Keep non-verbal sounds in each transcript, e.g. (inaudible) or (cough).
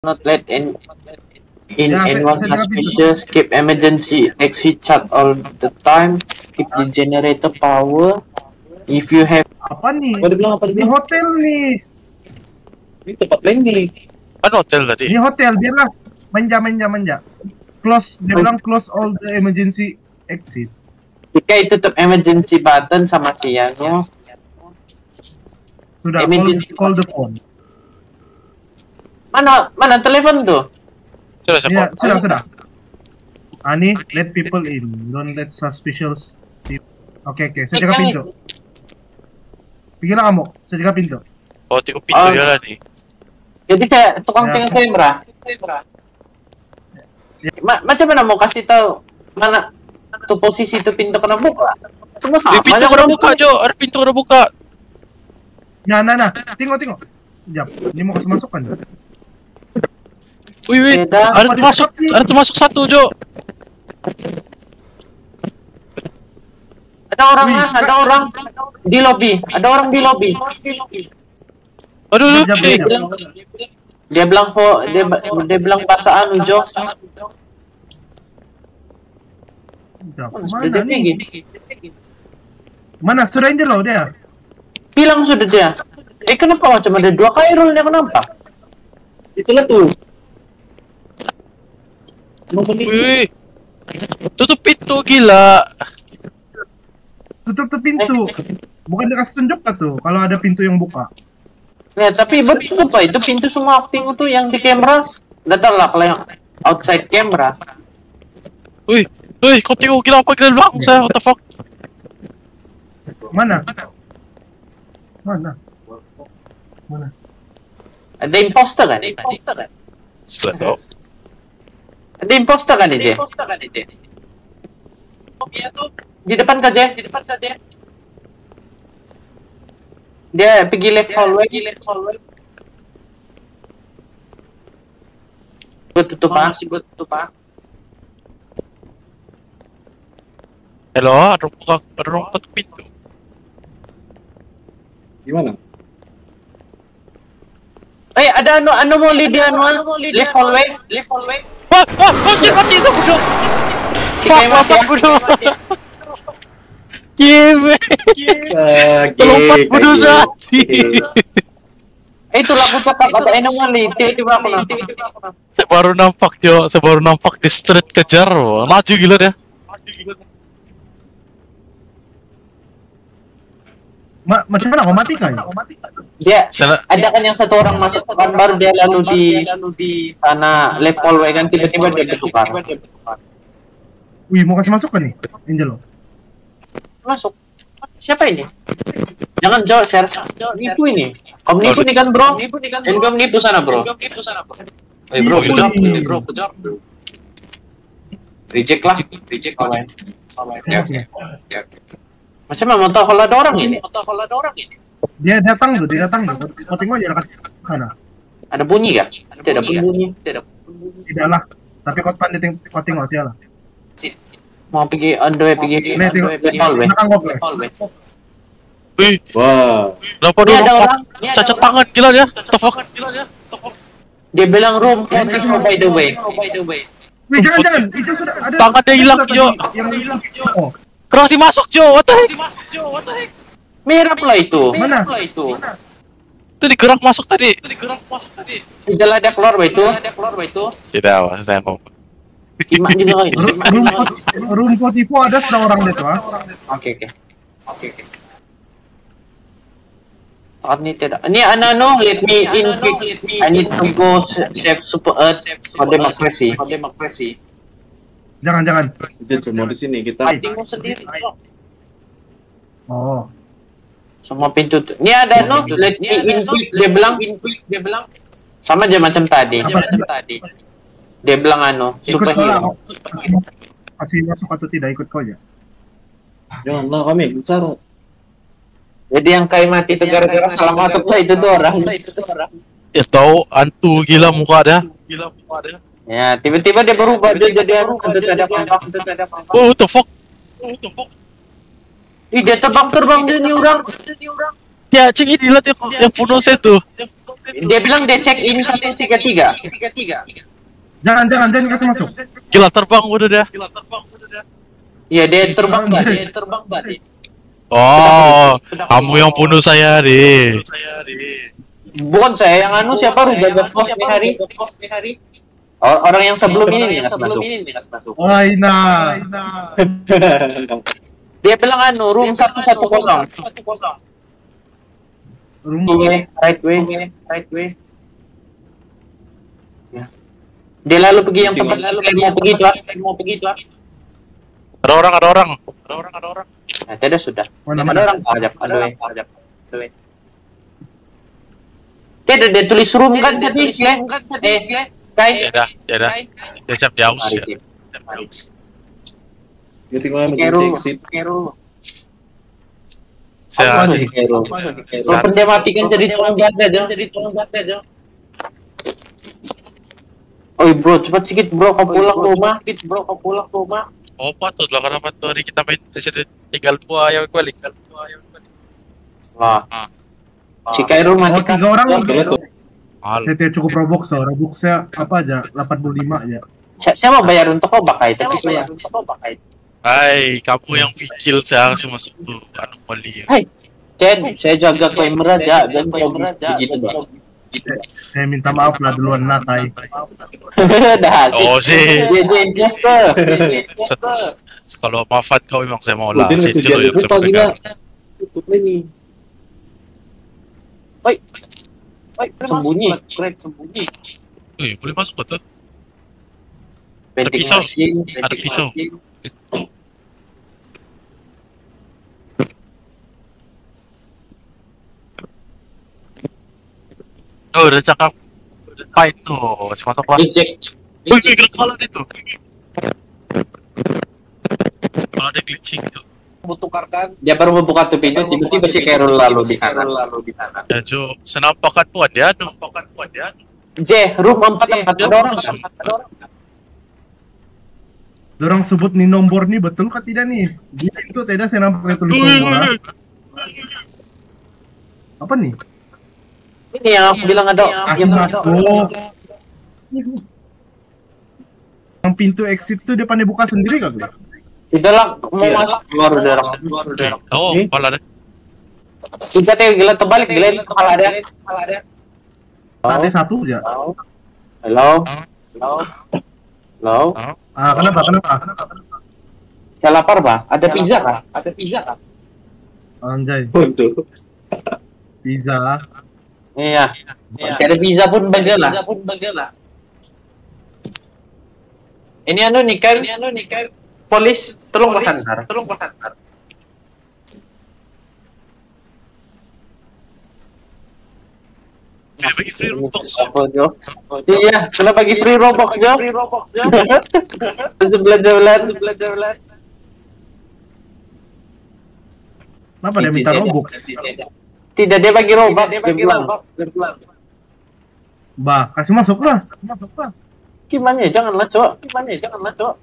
not let in in saya- anyone suspicious. Keep emergency exit chat all the time. Keep the generator power. If you have Apa nih? Oh, dia bilang apa Di dia? hotel nih. Ini tempat landing. Kan hotel tadi. Di hotel biarlah manja manja manja. Close, dia bilang close all the emergency exit. jika itu tutup emergency button sama tiangnya, Sudah call, Emergency call the phone. Mana mana telepon tuh? Sudah siapa? Ya, sudah sudah. Ani, let people in. Don't let suspicious. people- Oke oke, saya jaga pintu. Pergilah kamu, saya jaga pintu. Oh, tiga pintu Oh. lah nih. Jadi saya tukang Ya. kamera. Ma- macam mana mau kasih tahu mana tuh posisi tuh pintu kena buka? Sama. Eh, pintu orang buka. Jo. Ada pintu udah buka. Nah nah nah, tengok tengok. Sekejap, ini mau kasih masukan. Wih, wih. Ada termasuk, ada termasuk satu, Jo. Ada orang Wih, ada orang di lobby, ada orang di lobby. Aduh, eh. sekejap. Dia bilang ho, dia dia bilang bahasa anu Jo. Sekejap. Mana nih? Mana sudah ini loh dia? Bilang sudah dia. Eh kenapa macam ada dua Kairulnya kenapa? Itulah tuh. Wih. Tutup pintu, gila. Tutup tuh pintu. Bukan dikasih tunjuk kan tuh kalau ada pintu yang buka. Ya tapi betul pak itu pintu semua aku tengok tuh yang di kamera. Datang lah kalau yang outside camera. Wih, wih, kau tengok gila apa gila belakang saya, what the fuck? Mana? Mana? Mana? Ada imposter kan? Imposter kan? Sudah tahu. Ada imposter kan ini? Di depan kaje, di depan kaje. Dia pergi left hallway, pergi left hallway. Gue tutup ah, gue tutup ah. Hello, ada buka, ada buka pintu. Gimana? Eh ada anu anu mau dia anu left hallway, left hallway. Wah, wah, wah, shit, mati itu, Fuck, Kemat fuck, ya. bodoh. Give Terlompat bodoh sati. Itu lagu cakap ada anomaly, tiba-tiba aku nanti. Saya baru nampak, Jo. Saya baru nampak di street kejar. wah. Maju gila dia. Ma macam mana kau mati kan? Dia ada kan yang satu orang masuk kan baru dia lalu di di sana left hallway kan tiba-tiba dia bertukar. Wih, mau kasih masukan nih, Angelo. Masuk. Siapa ini? Jangan jawab share. Nipu ini. Kamu nipu nih kan bro? Dan kamu nipu sana bro. Eh bro, Nipu kejar. nih. Eh bro, kejar. Reject lah. Reject lah. Ya, Oke. ya. Macam mana mau tahu kalau ada orang ini? Mau tahu kalau ada orang ini? Dia datang tuh, dia datang tuh. Kau tengok aja dekat sana. Ada bunyi gak? Tidak bunyi. Tidak. Tidak lah. Tapi kau pandai teng kau tengok sialah. Mau pergi on the way pergi Nih tengok hallway. play. Wih, Wah. kenapa Ini dia ada orang. Ada Cacat tangan gila dia. Fuck? Dia bilang room 44 by the way. By the way. Wih, jangan jangan. Itu sudah ada. Tangan dia hilang, Jo. Yang hilang. Oh, Kerasi masuk, Jo. What the heck? Merah pula itu. Mana? pula itu. Itu digerak masuk tadi. Jalan ada keluar bah itu. Ada keluar bah itu. Tidak, mas, saya mau. Room fort- room 44 ada sudah orang itu ah. Oke oke. Oke oke. Saat ini tidak. Ini Anano, let me in quick. I need to go save super earth for democracy. For democracy. Jangan jangan. Itu semua di sini kita. Tinggal sendiri. Oh. Semua pintu tuh. Ini ada no, let me in quick. Dia bilang in quick. Dia bilang sama aja macam tadi. Macam tadi. Dia bilang ano, Ikut kau lah. superhero. Kasih masuk, atau tidak ikut kau aja. Janganlah kami besar. Jadi yang kayak mati itu gara-gara salah masuk lah itu tuh orang. Ya tahu, antu gila muka dia. Ya, tiba-tiba dia berubah dia jadi anu untuk ada apa Oh, what the fuck? Ih, dia terbang-terbang dia nih orang. Ya, cik ini lihat yang, yang bunuh saya tuh. Dia bilang dia check in satu tiga tiga. Tiga tiga. Jangan, jangan, jangan kasih masuk. Gila terbang udah dah. Iya dia terbang mbak. Dia terbang mbak. Oh, kamu yang bunuh saya, Di. Bukan saya yang anu siapa harus jaga pos nih hari. Or- Orang yang sebelum ini nih nggak masuk. Wah, Ina. Dia bilang anu room satu satu kosong. Room Way, right way, right way. Ya. Dia lalu pergi yang tempat lalu mau pergi tuh, mau pergi tuh. Ada orang, ada orang. Ada orang, ada orang. Nah, tidak sudah. Mana, Ada orang ajak, ada way, ajak. Tidak, dia tulis room kan tadi, eh, kai. Ya dah, ya dah. Dia siap di aus ya. Dia tinggal emergency exit. Keru. Saya di Keru. Walaupun dia mati kan jadi tukang jaga aja, jadi tukang jaga aja. Oi bro, cepat sedikit bro, kau pulang ke rumah. Sedikit bro, kau pulang ke rumah. Oh, patut lah kenapa tuh hari kita main Resident tinggal dua yang balik. Wah. Ah. Si Kairul mati Oh, tiga orang. Mal. Saya tidak cukup Robux, so Robuxnya apa aja? 85 aja. Saya, saya mau bayar untuk kau pakai, saya mau bayar untuk kau pakai. Hai, kamu yang pikir saya harus masuk tuh anomali. Chen, saya jaga kau emerald ya, jangan kau begitu bang. Saya minta maaf lah duluan Natai. (laughs) Dah, Oh sih. dia. Set- Kalau maafan kau memang saya mau lah. Saya jadi yang saya pegang. Tutup ini. Sembunyi, sembunyi. Wih, boleh masuk kok tuh? Vending pisau. machine, Ada pisau. Oh, udah cakap. Fight tuh, si mantap lah. Eject. Wih, kepala dia tuh. Kalau ada glitching tuh. Dia baru membuka tuh pintu, tiba-tiba si Carol lalu di kanan. Lalu di kanan. Ya, Jo, senampakan pun ada, no. J, room empat empat ada orang. Dorong sebut nih nomor nih betul kah tidak nih? Dia itu tidak saya nampak dia tulis nomor. Apa nih? Ini yang aku bilang ada. Kasih masuk. Yang pintu exit tuh dia pandai buka sendiri guys? Di dalam mau Iya. masuk keluar udah udah orang. Oh, Eh? kepala deh. Kita teh gila terbalik, gila itu kepala ada. Kepala ada. Ada satu aja. Halo. Halo. Halo. Ah, kenapa? Kenapa? Saya lapar, Pak. Ada pizza, Pak? Ada pizza, Pak? Anjay, Waduh. pizza. Iya. Masih ada pizza pun bagela. Pizza pun bagela. Ini anu nih kan, ini anu nih kan. Polis, tolong berhantar. Tolong berhantar. Eh, bagi free Robux. Iya, kena bagi free Robux, Jo. Free Robux, Jo. (laughs) Belajar. Kenapa dia minta Robux? Tidak, dia bagi Robux. Dia bagi Robux. Bah, kasih masuk lah. Masuk lah. Gimana ya? Janganlah, Cok. Gimana ya? Janganlah, Cok.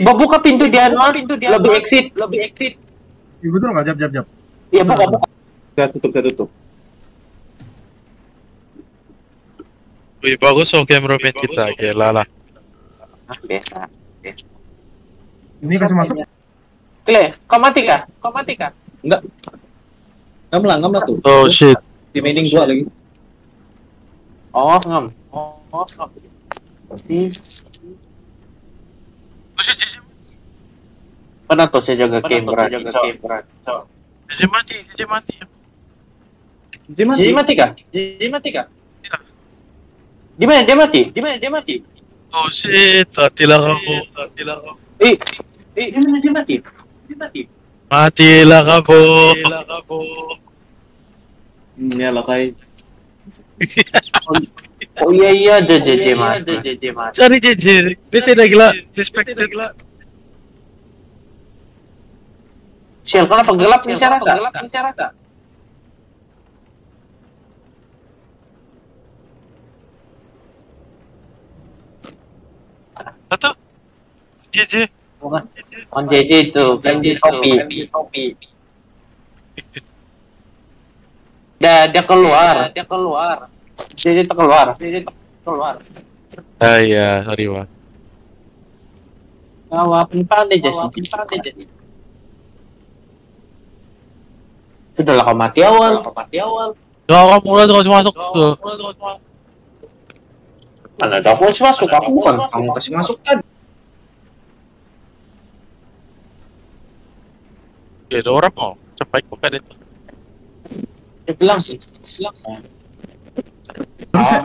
Eh, buka pintu dia, pintu dia. Lebih exit, lebih exit. Iya betul nggak? Jap, jap, jap. Iya, buka, buka. Saya tutup, saya tutup. Wih, bagus oh cameraman kita. Gila lah. Biasa. Ini kasih masuk. Kle, kau mati kah? Kau mati kah? Enggak. Ngam lah, ngam lah tuh. Oh shit. Di mending gua lagi. Oh, ngam. Oh, oh, ngam. Ih, Pernah tuh saya jaga kamera. Jaga kamera. JJ mati, JJ mati. Dia mati. Jadi mati kah? Jadi mati kah? Di mana dia mati? Di mana dia mati? Oh shit, matilah kamu. Matilah kamu. Eh, eh, di mana dia mati? Dia mati. Matilah kamu. Hmm, ya lah kai. Oh iya iya, ada JJ mati. JJ mati. Cari JJ. Dia tidak gila. Respected lah. Shell, kenapa gelap bicara kak? Gelap bicara kak? Atau JJ. Bukan. On JJ itu, kan di kopi. kopi. Dia, dia keluar. Dia keluar. Jadi itu keluar. Jadi keluar. Ah iya, sorry wah. Gawa, pimpande Jesse. Pimpande Jesse. Sudahlah kau mati awal. Kau mati awal. Gak kamu mulai tuh kasih masuk tuh. Mana ada aku kasih masuk? Aku bukan kamu kasih masuk tadi. Ya ada orang mau. Cepat kok kan itu. Dia bilang sih. Bilang. Terus saya,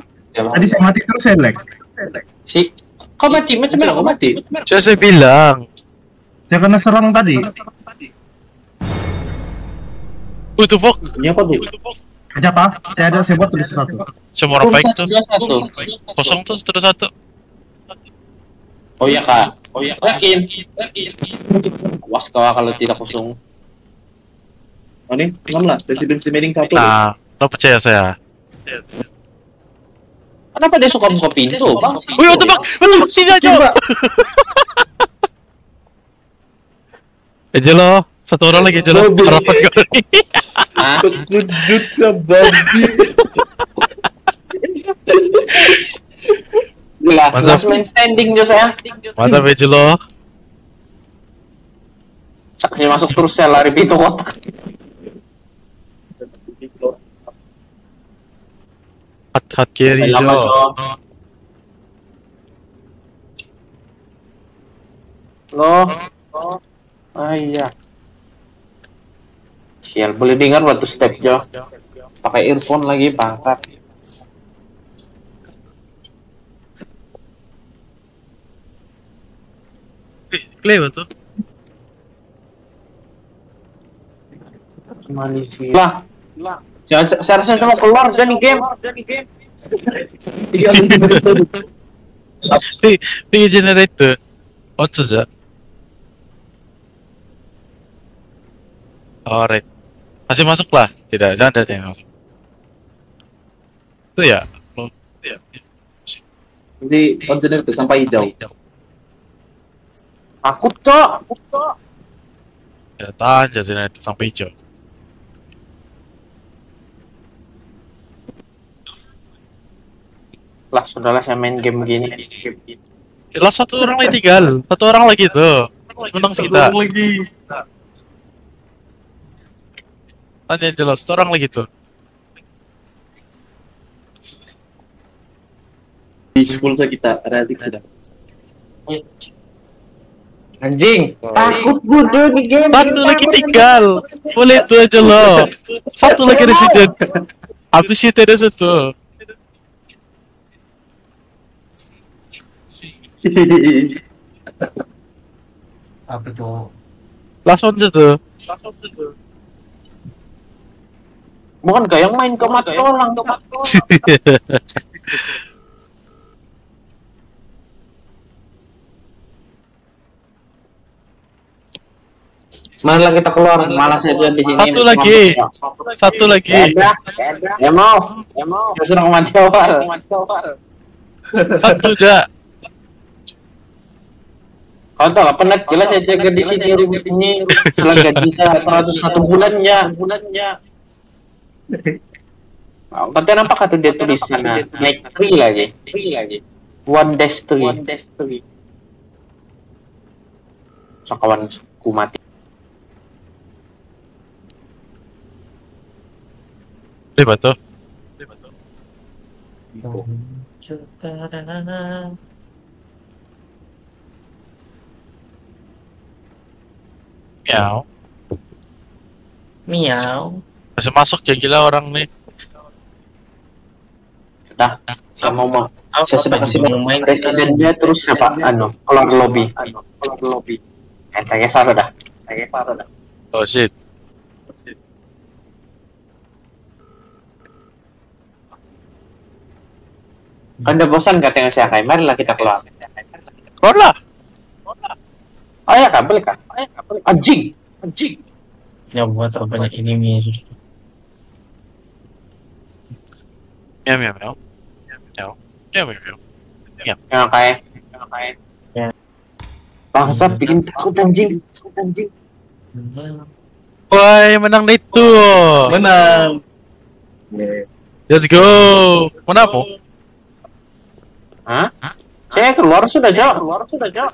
tadi saya mati terus saya lag. Si, kau mati macam mana kau mati? Saya saya bilang. Saya kena serang tadi. What the fuck? Ini apa tuh? Aja apa? Saya ada saya buat tulis sesuatu. Semua orang baik tuh. Satu. Kosong tuh terus satu. Oh iya kak. Oh iya. Yakin. Yakin. Awas kau kalau tidak kosong. Oh ini, ngam lah. Presidency meeting satu. Nah, lo percaya saya. Kenapa dia suka buka pintu? Bang, Wih, what the fuck? What the fuck? Tidak, Jo! Aja lo, satu orang lagi aja lo. Rapat? Terkejut ya babi. Gila, last man standing jo saya. Mantap aja lo. Saksi masuk terus saya lari pintu kotak. Kiri Lama, Jo. Jo. Loh. Ah iya. Sial, boleh dengar waktu step Jo. Pakai earphone lagi pangkat. Kelewat tuh. Malaysia. Lah. Lah. Jangan saya rasa kalau keluar jadi game. Di di generator. 어쩌자? Alright. Masih masuk lah. Tidak, jangan ada yang masuk. Itu ya. Lo, ya. Nanti kontainer ke sampai hijau. Aku tuh, aku tuh. Ya, tahan aja generator sampai hijau. Lah, sudahlah saya main game gini. Lah satu orang lagi tinggal. Satu orang lagi tuh. Menang kita. lagi. Tanya jelas, satu orang lagi tuh. Di pulsa kita ada adik sudah. Anjing, takut gue di game. Satu lagi tinggal. Boleh itu aja loh. Satu lagi resident. Habis itu ada satu. Apa tuh? Langsung aja tuh. Kayak main ke mat orang, ke mat Mana kita keluar, malas aja di sini. Satu lagi. Satu lagi. Ya, ya mau, ya mau. Ya sudah mati awal. Satu aja. Kau tahu apa net jelas saya jaga di sini ribut ini setelah gaji (laughs) saya seratus satu bulannya bulannya. Nah, apa kata dia tulis sana? Like free lagi, free lagi. One dash three. One dash three. So, kawan ku mati. Lima tuh. Miau. Miau. Masih masuk ya gila orang nih. Dah, saya mau mau. Saya sudah kasih main presidennya terus siapa? Anu, keluar lobby. Anu, keluar lobby. Eh, kayak salah dah. Kayak salah dah. Oh shit. Kan udah bosan katanya saya kayak marilah kita keluar. Keluar lah. Oh ya kak, boleh kak? Oh ya kak, boleh. Anjing, anjing. Ya buat banyak ini miau miau. Miau. Miau miau miau. Yang kayak, yang kayak. Ya. Bangsat bikin takut anjing, takut anjing. Yang menang na itu. Menang. Let's go. Mana po? Hah? Saya keluar sudah, Jo. Keluar sudah, Jo.